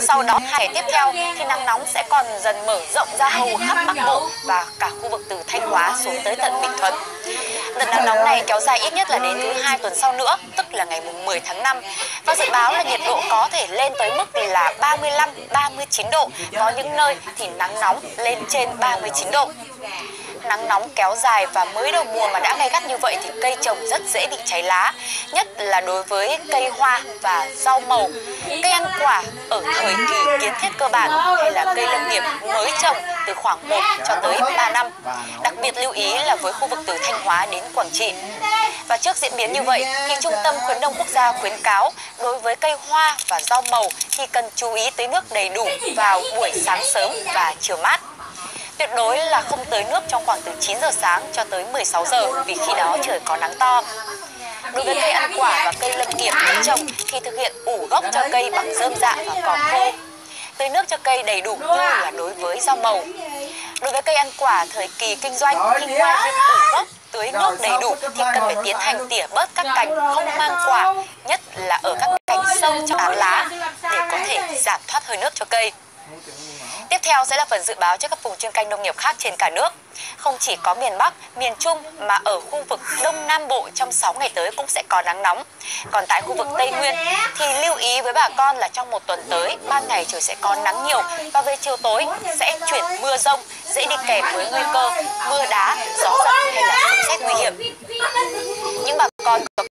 Sau đó hai ngày tiếp theo thì nắng nóng sẽ còn dần mở rộng ra hầu khắp Bắc Bộ và cả khu vực từ Thanh Hóa xuống tới tận Bình Thuận. Đợt nắng nóng này kéo dài ít nhất là đến thứ hai tuần sau nữa, tức là ngày 10 tháng 5. Và dự báo là nhiệt độ có thể lên tới mức là 35, 39 độ, có những nơi thì nắng nóng lên trên 39 độ nắng nóng kéo dài và mới đầu mùa mà đã gay gắt như vậy thì cây trồng rất dễ bị cháy lá, nhất là đối với cây hoa và rau màu. Cây ăn quả ở thời kỳ kiến thiết cơ bản hay là cây lâm nghiệp mới trồng từ khoảng 1 cho tới 3 năm. Đặc biệt lưu ý là với khu vực từ Thanh Hóa đến Quảng Trị. Và trước diễn biến như vậy, thì Trung tâm khuyến nông quốc gia khuyến cáo đối với cây hoa và rau màu thì cần chú ý tới nước đầy đủ vào buổi sáng sớm và chiều mát. Tuyệt đối là không tới nước trong khoảng từ 9 giờ sáng cho tới 16 giờ vì khi đó trời có nắng to. Đối với cây ăn quả và cây lâm nghiệp mới trồng thì thực hiện ủ gốc cho cây bằng rơm dạ và cỏ khô. Tưới nước cho cây đầy đủ như là đối với rau màu. Đối với cây ăn quả thời kỳ kinh doanh thì ngoài việc ủ gốc tưới nước đầy đủ thì cần phải tiến hành tỉa bớt các cành không mang quả, nhất là ở các cành sâu trong tán lá để có thể giảm thoát hơi nước cho cây. Tiếp theo sẽ là phần dự báo cho các vùng chuyên canh nông nghiệp khác trên cả nước. Không chỉ có miền Bắc, miền Trung mà ở khu vực Đông Nam Bộ trong 6 ngày tới cũng sẽ có nắng nóng. Còn tại khu vực Tây Nguyên thì lưu ý với bà con là trong một tuần tới, ban ngày trời sẽ có nắng nhiều và về chiều tối sẽ chuyển mưa rông, dễ đi kèm với nguy cơ mưa đá, gió giật hay là sấm sét nguy hiểm. Những bà con có